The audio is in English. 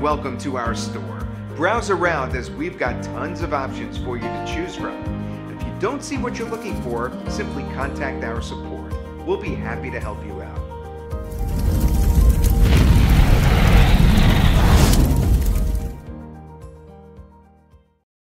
welcome to our store. Browse around as we've got tons of options for you to choose from. If you don't see what you're looking for, simply contact our support. We'll be happy to help you out.